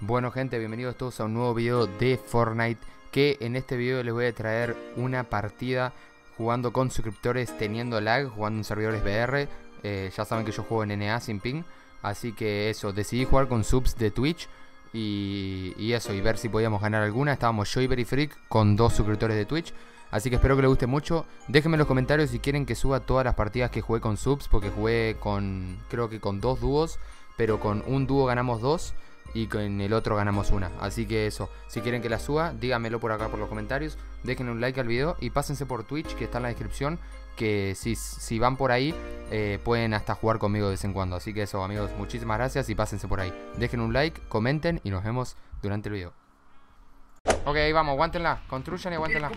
Bueno gente, bienvenidos todos a un nuevo video de Fortnite Que en este video les voy a traer una partida jugando con suscriptores teniendo lag, jugando en servidores VR eh, Ya saben que yo juego en NA sin ping Así que eso, decidí jugar con subs de Twitch y, y eso, y ver si podíamos ganar alguna. Estábamos yo y Very Freak con dos suscriptores de Twitch Así que espero que les guste mucho. Déjenme en los comentarios si quieren que suba todas las partidas que jugué con subs, porque jugué con, creo que con dos dúos, pero con un dúo ganamos dos y con el otro ganamos una. Así que eso, si quieren que la suba, díganmelo por acá por los comentarios. Dejen un like al video y pásense por Twitch, que está en la descripción. Que si, si van por ahí, eh, pueden hasta jugar conmigo de vez en cuando. Así que eso, amigos, muchísimas gracias y pásense por ahí. Dejen un like, comenten y nos vemos durante el video. Ok, ahí vamos, aguántenla. Construyan y aguántenla.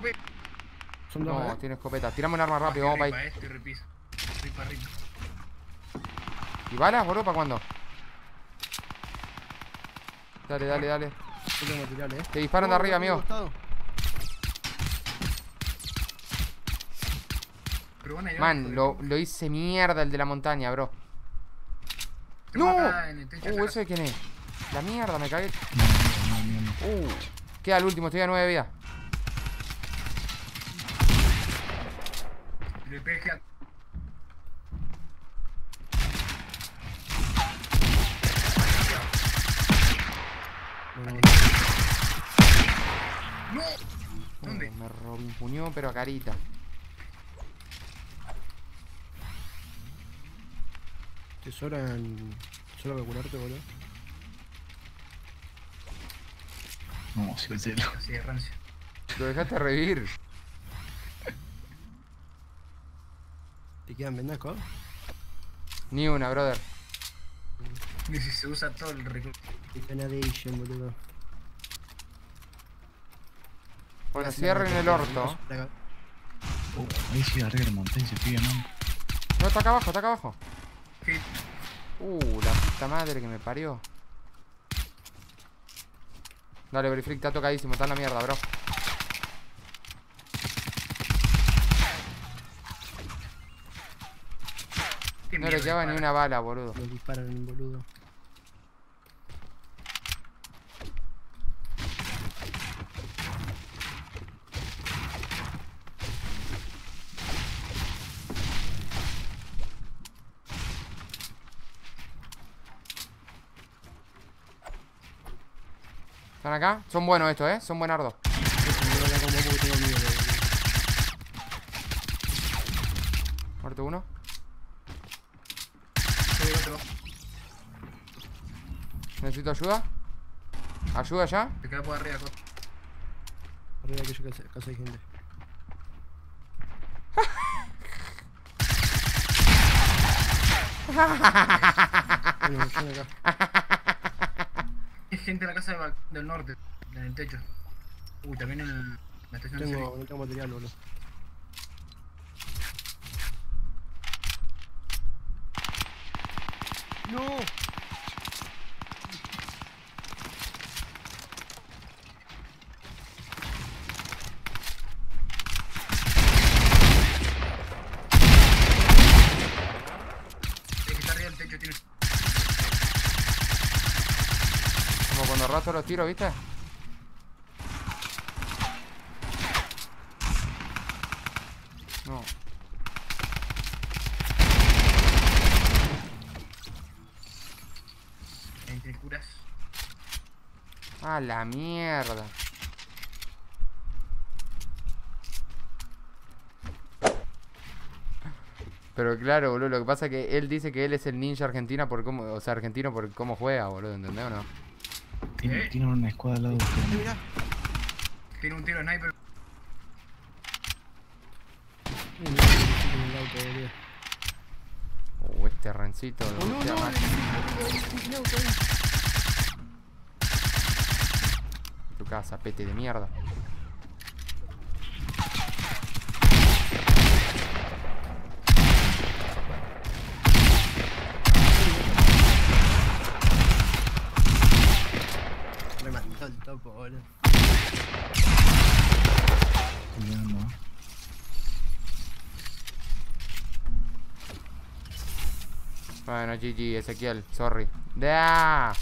Son dos, No, ¿eh? tiene escopeta. Tirame un arma rápido, vamos para ahí. Ripa. ¿Y balas, boludo, para cuándo? Dale, dale, dale. Tengo ¿eh? Te disparan de No, arriba, amigo. Man, lo, lo hice mierda el de la montaña, bro. ¡No! de Uh, ¿eso de quién es? La mierda, me cagué. Uh, queda el último, estoy a 9 vidas. casa. Le pegué a- No, no, no. ¡No! ¿Dónde? Uh, me robimpuñó, pero a carita. Te sobran. Solo calcularte, boludo. No, sí, el cielo. Así de rancio. Lo dejaste revivir. ¿Te quedan vendas? Ni una, brother. Ni si se usa todo el recurso. Canadation, boludo. Bueno, cierren el orto. Oh, ahí sí, arriba de la montaña se pilla, man. No, está acá abajo, está acá abajo. Sí. Uh, la puta madre que me parió. Dale, Verifrick, está tocadísimo, está en la mierda, bro. Qué No le quedaba ni una bala, boludo. Nos disparan, boludo. Acá? Son buenos estos, ¿eh? Son buenardos. Muerto uno. Soy otro. Necesito ayuda. ¿Ayuda ya? Te queda por arriba. Arriba que yo casa hay gente. bueno, acá. Hay gente en la casa del, bal- del norte, en el techo. Uy, también en la estación de Tengo, servicio. no tengo material, boludo. ¡No! El que está arriba del techo tiene. Como cuando rato los tiro, ¿viste? No. Te curas. Ah, la mierda. Pero claro, boludo, lo que pasa es que él dice que él es el ninja argentina por cómo, o sea, argentino por cómo juega, boludo, ¿entendés o no? Tiene, ¿Eh? tiene una escuadra al lado de usted. Tiene un tiro de sniper. Uh, este rencito. Oh, no, no, ahí. tu casa, pete de mierda. Me boludo. Bueno, GG, Ezequiel, sorry. ¡Da!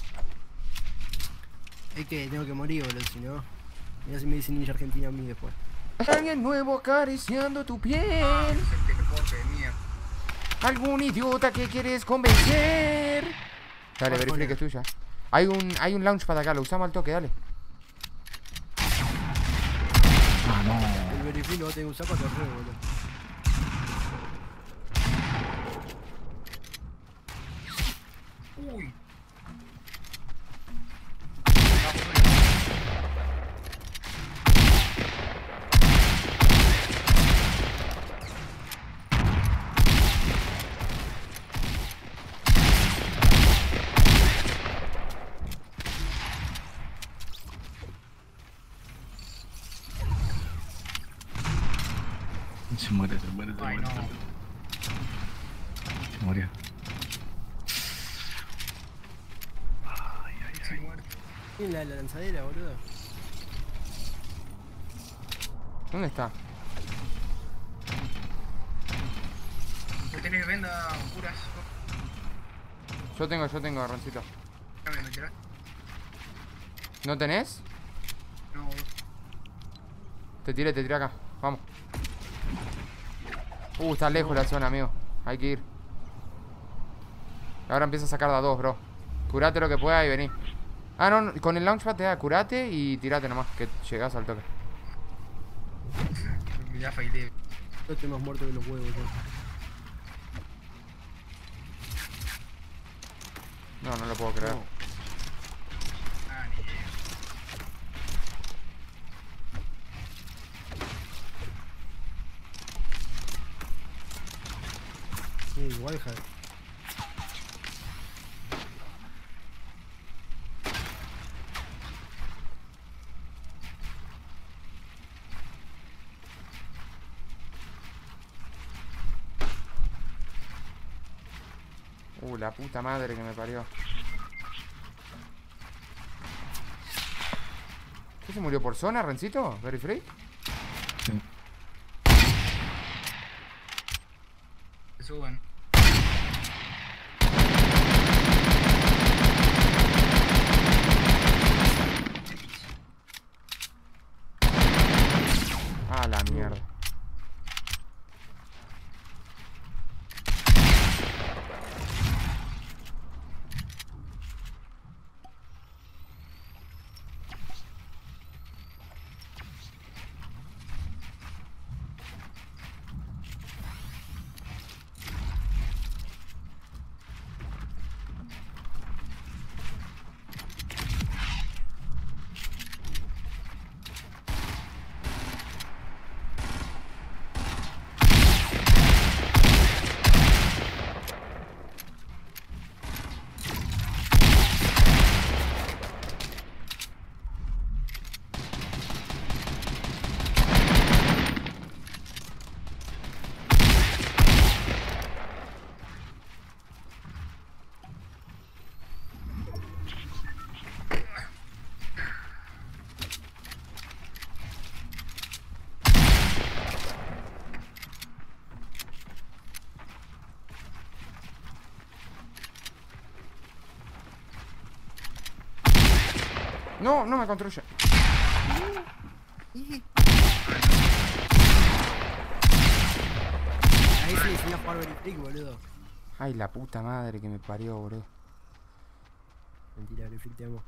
Es que tengo que morir, boludo, si no. Mira si me dicen ninja argentina a mí después. Alguien nuevo acariciando tu Ah, piel. mierda. Algún idiota que quieres convencer. Dale, verifique que es tuya. Hay un, hay un launchpad acá, lo usamos al toque, dale. Ah, no. El verify lo voy a tener que usar para correr, boludo. Uy. Se muere, se muere, se Ay, muere. No. Se murió. Estoy muerto. Tiene la, la lanzadera, boludo. ¿Dónde está? ¿Vos tenés venda oscuras? Yo tengo, yo tengo, Roncito. ¿No tenés? No, vos. Te tiré, te tiré acá. Vamos. Uh, está lejos la zona, amigo. Hay que ir. Ahora empieza a sacar de a dos, bro. Curate lo que pueda y vení. Ah, no, no, con el launchpad te da curate y tirate nomás, que llegás al toque. Ya failé. Yo estoy más muerto que los huevos, yo. No, no lo puedo creer. No. Ah, ni idea. Sí, igual, Javi. Uh, la puta madre que me parió. ¿Qué se murió por zona, Rencito? ¿Very free? Sí. Se suben. Ah, la mierda. No, no me construye. Ahí sí enseñó a jugar verify, boludo. Ay, la puta madre que me parió, boludo. Mentira, verify, te amo.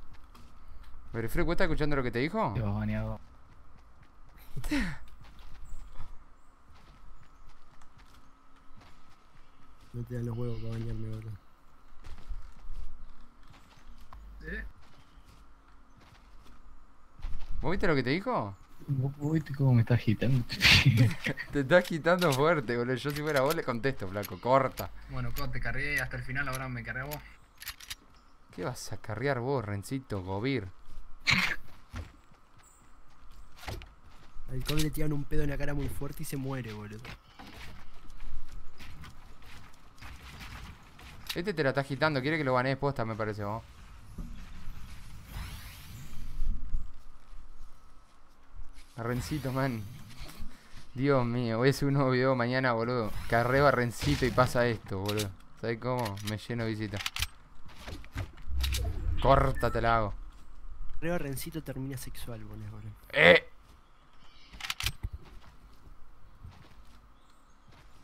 ¿Very free, ¿vos estás escuchando lo que te dijo? Te vas baneado. No te dan los huevos para bañarme, boludo. ¿Eh? ¿Vos viste lo que te dijo? ¿Vos, viste cómo me estás agitando? Te estás quitando fuerte, boludo. Yo si fuera vos le contesto, flaco. Corta. Bueno, te cargué hasta el final, ahora me cargué a vos. ¿Qué vas a carrear vos, Rencito, Gobir? Al Col le tiran un pedo en la cara muy fuerte y se muere, boludo. Este te la está agitando, quiere que lo ganes posta, me parece, vos. Rencito, man. Dios mío, voy a hacer un nuevo video mañana, boludo. Carreo a Rencito y pasa esto, boludo. ¿Sabes cómo? Me lleno de visita. Corta, te la hago. Creo Rencito termina sexual, boludo. ¡Eh!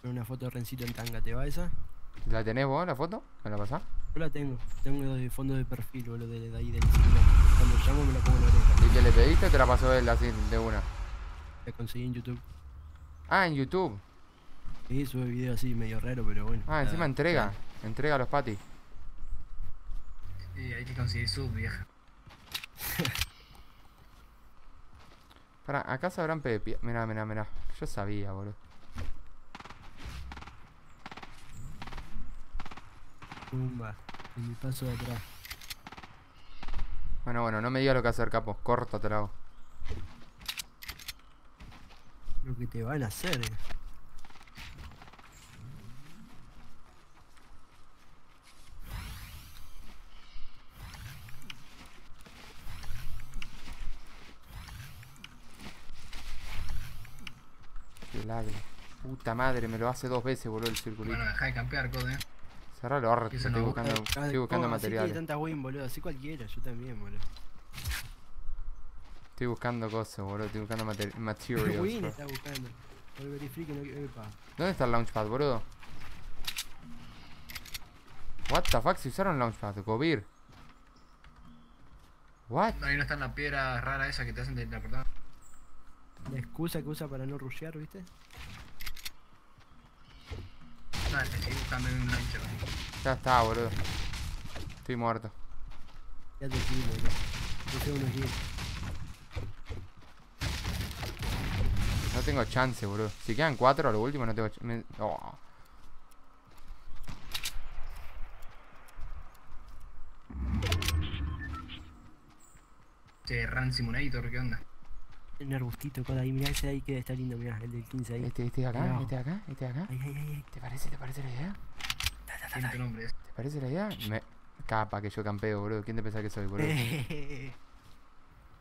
Una foto de Rencito en tanga, ¿te va esa? ¿La tenés vos, la foto? ¿Me la pasás? Yo la tengo. Tengo de fondo de perfil, boludo, de, de ahí del celular. Cuando llamo me la pongo en la oreja. ¿Y que le pediste o te la pasó él así de una? La conseguí en YouTube. Ah, en YouTube. Sí, sube video así medio raro, pero bueno. Ah, encima entrega. Entrega a los patis. Y hay que conseguir sub, vieja. Para, acá sabrán pepi. Mirá, mirá, mirá. Yo sabía, boludo. Pumba. En mi paso de atrás. Bueno, bueno, no me digas lo que hacer, capo. Córtate la hago. Lo que te van a hacer, eh. Qué. Puta madre, me lo hace dos veces, boludo, el circulito. Bueno, deja de campear, code, eh. Cerralo, ahorra, Que eso estoy no- buscando, Cada- estoy buscando ¿cómo así tiene materiales. tanta win, boludo. Así cualquiera, yo también, boludo. Estoy buscando cosas, boludo. Estoy buscando materi- materials. win está buscando. Volver free que no epa. ¿Dónde está el launchpad, boludo? What the fuck, si usaron launchpad, Gobir. What? Ahí no está en la piedra rara esa que te hacen de la portada. La excusa que usa para no rushear, ¿viste? Dale, sigue buscando en un launcher. Ya está, boludo. Estoy muerto. Ya te kill, boludo. Yo tengo unos kills. No tengo chance, boludo. Si quedan cuatro a lo último, no tengo chance. Oh. Che, Run Simulator, ¿qué onda? Un arbustito, coda ahí. Mirá ese de ahí que está lindo, mirá. El del 15 ahí. Este, este de acá, No. este de acá, este de acá. Ay, ay, ay, ay. ¿Te parece, te parece la idea? Tu nombre. ese. ¿Te parece la idea? Me... Capa que yo campeo, boludo. ¿Quién te pensás que soy, boludo? El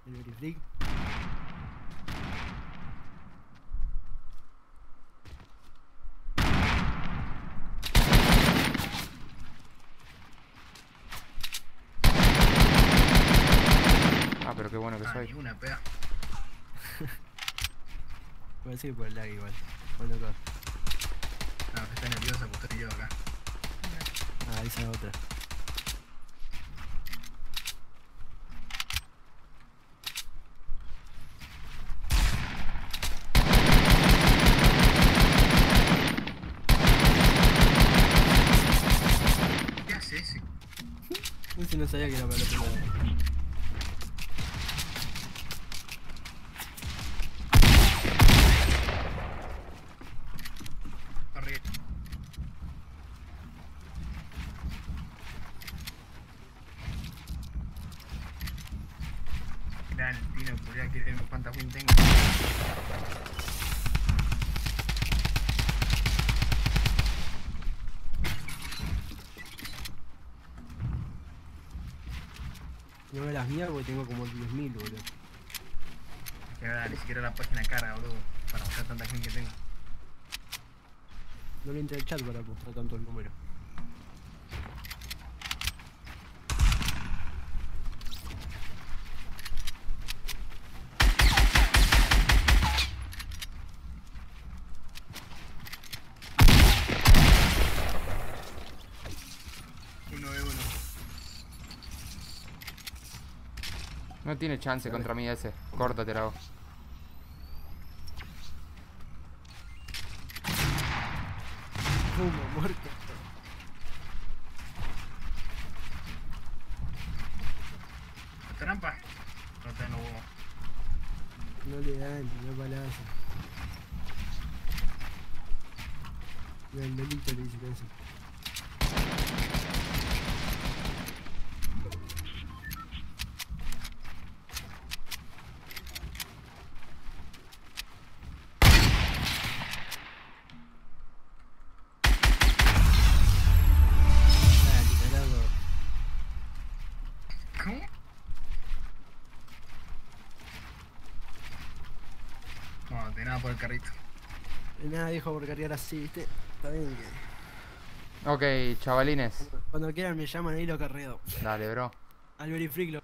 Very Freak. Ah, pero qué bueno que Ah, soy. Puede ser por el lag igual. Bueno, acá. No, que está nerviosa, pues estoy yo acá. Ah, esa es otra. ¿Qué hace? Ese no sabía que era para el otro lado. Arriba. Mirá el pues ya que tengo cuántas win tengo. No veo las mías porque tengo como 10.000, boludo. Que ahora ni siquiera la página cara, boludo. Para mostrar tanta gente que tengo. No le entra el chat para mostrar tanto el número. Uno de uno. No tiene chance contra mí ese. Córtate la hago. Pumba, muerto. ¿Trampa? No tengo. No le dan, no palazo. Mira, el delito le dice que eso. El carrito. De Nada, viejo, por cargar así, ¿viste? Está bien que... Ok, chavalines. Cuando quieran me llaman ahí lo carreo. Dale, bro. Albert y Frick lo